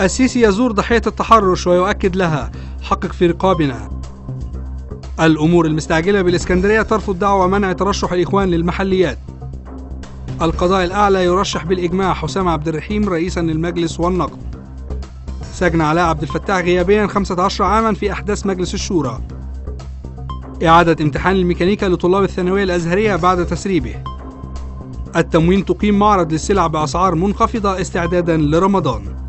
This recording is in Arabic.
السيسي يزور ضحية التحرش ويؤكد لها. حقق في رقابنا. الأمور المستعجلة بالإسكندرية ترفض دعوى منع ترشح الإخوان للمحليات. القضاء الأعلى يرشح بالإجماع حسام عبد الرحيم رئيسا للمجلس والنقد. سجن علاء عبد الفتاح غيابيا 15 عاما في أحداث مجلس الشورى. إعادة امتحان الميكانيكا لطلاب الثانوية الأزهرية بعد تسريبه. التموين تقيم معرض للسلع بأسعار منخفضة استعدادا لرمضان.